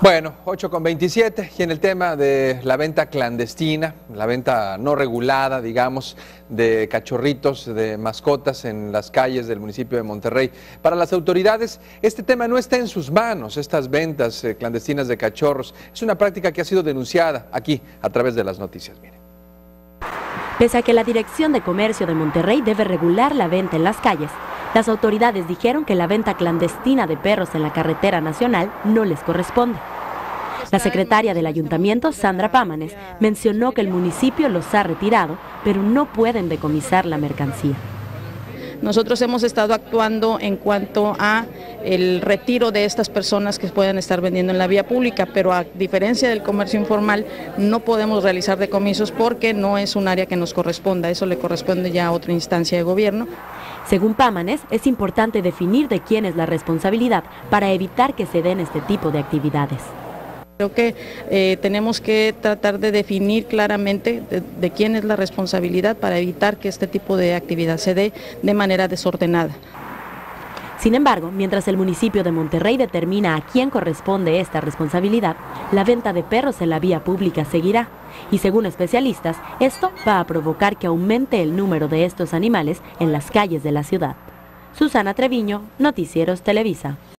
Bueno, 8 con 27 y en el tema de la venta clandestina, la venta no regulada, digamos, de cachorritos, de mascotas en las calles del municipio de Monterrey. Para las autoridades, este tema no está en sus manos, estas ventas eh, clandestinas de cachorros. Es una práctica que ha sido denunciada aquí a través de las noticias. Miren. Pese a que la Dirección de Comercio de Monterrey debe regular la venta en las calles, las autoridades dijeron que la venta clandestina de perros en la carretera nacional no les corresponde. La secretaria del ayuntamiento, Sandra Pámanes, mencionó que el municipio los ha retirado, pero no pueden decomisar la mercancía. Nosotros hemos estado actuando en cuanto a el retiro de estas personas que puedan estar vendiendo en la vía pública, pero a diferencia del comercio informal no podemos realizar decomisos porque no es un área que nos corresponda, eso le corresponde ya a otra instancia de gobierno. Según Pámanes, es importante definir de quién es la responsabilidad para evitar que se den este tipo de actividades. Creo que eh, tenemos que tratar de definir claramente de, quién es la responsabilidad para evitar que este tipo de actividad se dé de manera desordenada. Sin embargo, mientras el municipio de Monterrey determina a quién corresponde esta responsabilidad, la venta de perros en la vía pública seguirá. Y según especialistas, esto va a provocar que aumente el número de estos animales en las calles de la ciudad. Susana Treviño, Noticieros Televisa.